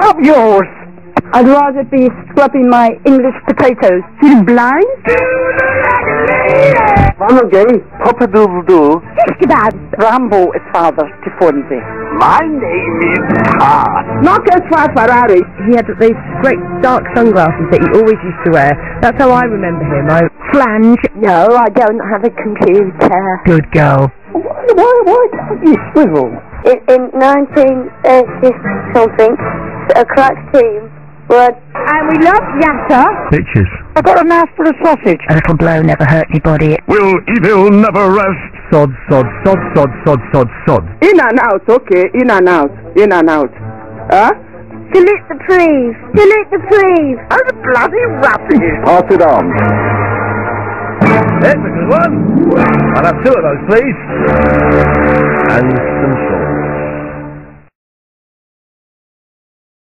Up yours. I'd rather be scrubbing my English potatoes. You blind? Monogay, Papa Doodle Doo. Just about. Rambo is father to Fonzie. My name is Tar. Marco Ferrari. He had those great dark sunglasses that he always used to wear. That's how I remember him. I flange. No, I don't have a computer. Good girl. Why, why, why can't you swivel? In, in 1980 something, a crack team were And we love Yatta. Bitches. I got a mouth for a sausage. A little blow never hurt anybody. Will evil never rest? Sod, sod, sod, sod, sod, sod, sod. In and out, okay. In and out. In and out. Huh? salute the please, salute the please. I'm a bloody rappy. Pass it on. That's a good one. I'll have two of those, please. And some sauce.